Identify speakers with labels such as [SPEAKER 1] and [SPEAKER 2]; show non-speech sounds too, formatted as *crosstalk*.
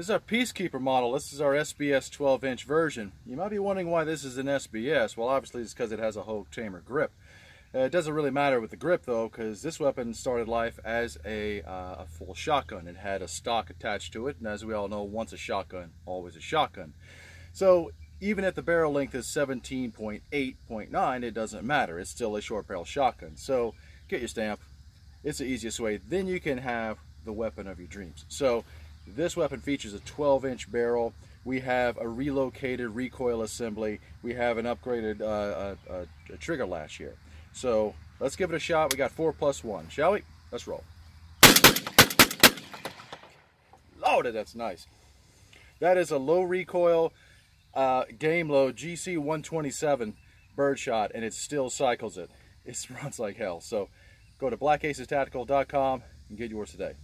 [SPEAKER 1] This is our Peacekeeper model. This is our SBS 12 inch version. You might be wondering why this is an SBS. Well, obviously it's because it has a Hogue Tamer grip. Uh, it doesn't really matter with the grip though, because this weapon started life as a, uh, a, full shotgun. It had a stock attached to it, and as we all know, once a shotgun, always a shotgun. So even if the barrel length is 17.8.9, it doesn't matter. It's still a short barrel shotgun. So get your stamp. It's the easiest way. Then you can have the weapon of your dreams. So this weapon features a 12 inch barrel. We have a relocated recoil assembly. We have an upgraded uh, uh, uh, trigger latch here. So let's give it a shot. We got four plus one, shall we? Let's roll. Loaded, that's nice. That is a low recoil uh, game load GC 127 birdshot and it still cycles it. It *laughs* runs like hell. So go to blackacestactical.com and get yours today.